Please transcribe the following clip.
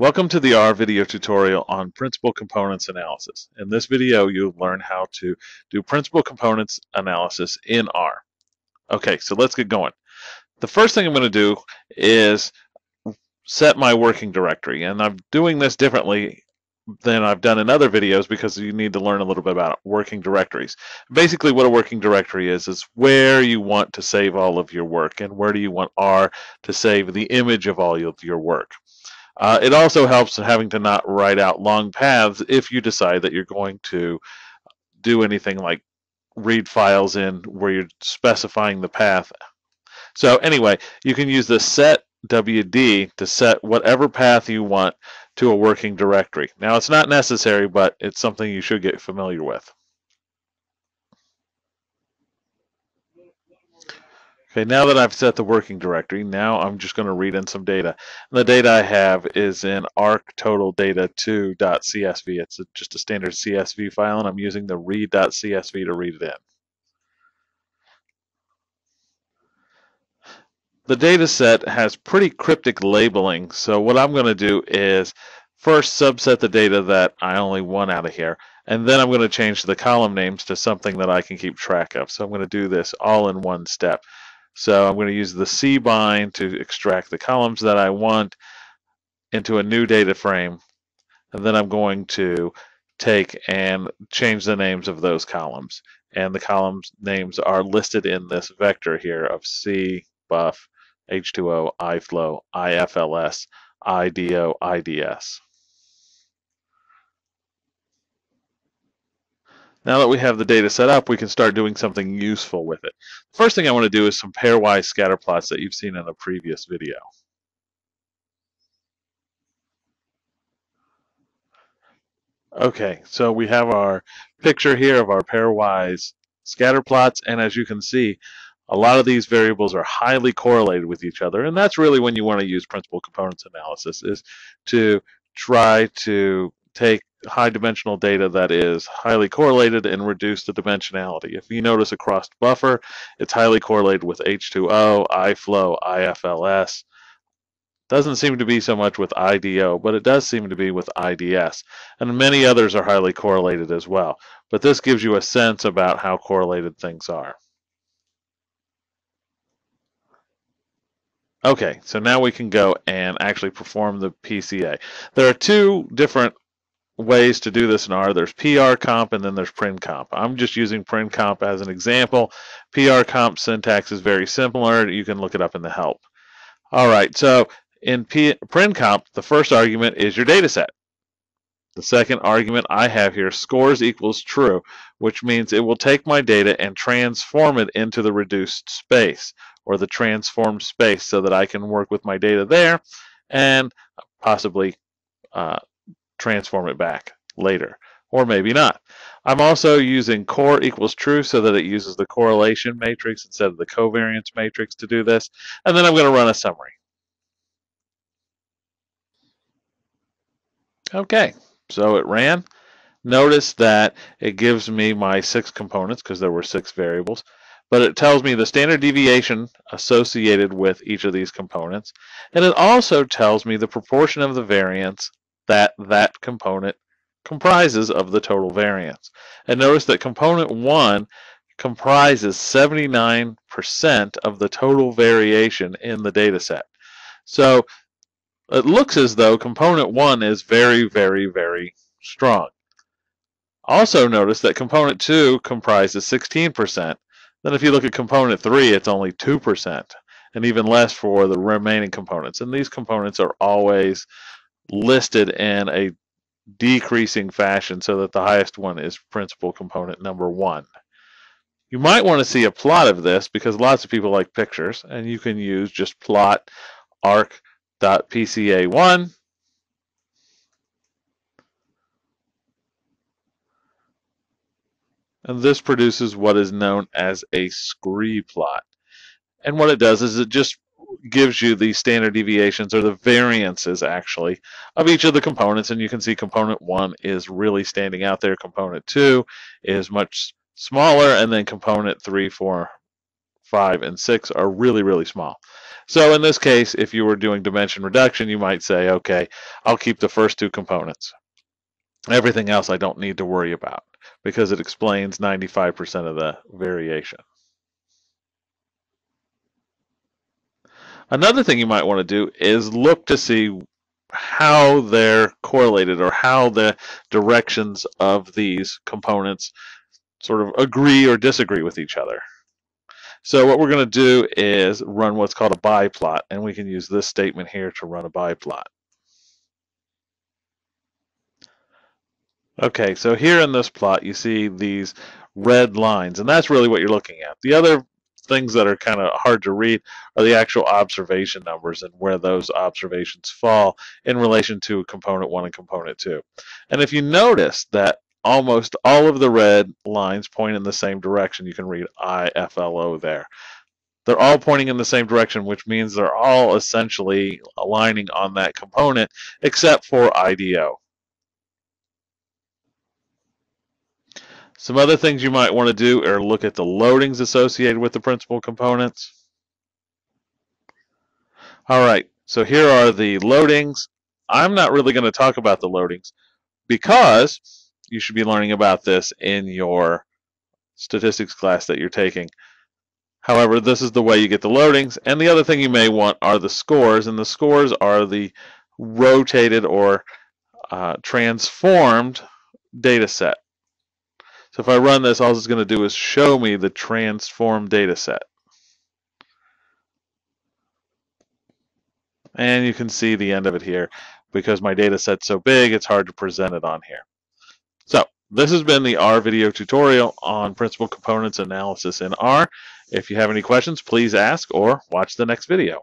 Welcome to the R video tutorial on principal components analysis. In this video, you'll learn how to do principal components analysis in R. Okay, so let's get going. The first thing I'm going to do is set my working directory, and I'm doing this differently than I've done in other videos because you need to learn a little bit about working directories. Basically, what a working directory is, is where you want to save all of your work and where do you want R to save the image of all of your work. Uh, it also helps having to not write out long paths if you decide that you're going to do anything like read files in where you're specifying the path. So anyway, you can use the set WD to set whatever path you want to a working directory. Now it's not necessary, but it's something you should get familiar with. Okay, now that I've set the working directory, now I'm just going to read in some data. And the data I have is in arctotaldata2.csv. It's a, just a standard CSV file, and I'm using the read.csv to read it in. The data set has pretty cryptic labeling, so what I'm going to do is first subset the data that I only want out of here, and then I'm going to change the column names to something that I can keep track of. So I'm going to do this all in one step. So I'm going to use the cbind to extract the columns that I want into a new data frame. And then I'm going to take and change the names of those columns. And the columns names are listed in this vector here of C, buff, H2O, iFlow, IFLS, IDO, IDS. Now that we have the data set up, we can start doing something useful with it. First thing I want to do is some pairwise scatter plots that you've seen in a previous video. Okay, so we have our picture here of our pairwise scatter plots, and as you can see, a lot of these variables are highly correlated with each other, and that's really when you want to use principal components analysis, is to try to take high dimensional data that is highly correlated and reduce the dimensionality. If you notice across buffer, it's highly correlated with H2O, iFlow, IFLS. Doesn't seem to be so much with IDO, but it does seem to be with IDS. And many others are highly correlated as well. But this gives you a sense about how correlated things are. Okay, so now we can go and actually perform the PCA. There are two different ways to do this in R. There's PR comp and then there's princomp. I'm just using princomp as an example. PR comp syntax is very similar. You can look it up in the help. All right, so in P princomp, the first argument is your data set. The second argument I have here, scores equals true, which means it will take my data and transform it into the reduced space or the transformed space so that I can work with my data there and possibly uh, transform it back later, or maybe not. I'm also using core equals true so that it uses the correlation matrix instead of the covariance matrix to do this. And then I'm going to run a summary. Okay, so it ran. Notice that it gives me my six components because there were six variables, but it tells me the standard deviation associated with each of these components. And it also tells me the proportion of the variance that that component comprises of the total variance. And notice that component 1 comprises 79% of the total variation in the data set. So it looks as though component 1 is very, very, very strong. Also notice that component 2 comprises 16%. Then if you look at component 3, it's only 2%, and even less for the remaining components. And these components are always listed in a decreasing fashion so that the highest one is principal component number one. You might want to see a plot of this because lots of people like pictures and you can use just plot arc.pca1 and this produces what is known as a scree plot. And what it does is it just gives you the standard deviations or the variances actually of each of the components and you can see component 1 is really standing out there component 2 is much smaller and then component three four five and 6 are really really small So in this case, if you were doing dimension reduction, you might say, okay, I'll keep the first two components. Everything else I don't need to worry about because it explains 95% of the variation. Another thing you might want to do is look to see how they're correlated or how the directions of these components sort of agree or disagree with each other. So what we're going to do is run what's called a biplot, and we can use this statement here to run a biplot. Okay, so here in this plot, you see these red lines, and that's really what you're looking at. The other things that are kind of hard to read are the actual observation numbers and where those observations fall in relation to component one and component two. And if you notice that almost all of the red lines point in the same direction, you can read IFLO there. They're all pointing in the same direction, which means they're all essentially aligning on that component, except for IDO. Some other things you might want to do are look at the loadings associated with the principal components. All right, so here are the loadings. I'm not really going to talk about the loadings because you should be learning about this in your statistics class that you're taking. However, this is the way you get the loadings. And the other thing you may want are the scores. And the scores are the rotated or uh, transformed data set. So if I run this, all it's going to do is show me the transformed data set. And you can see the end of it here. Because my data set's so big, it's hard to present it on here. So this has been the R video tutorial on principal components analysis in R. If you have any questions, please ask or watch the next video.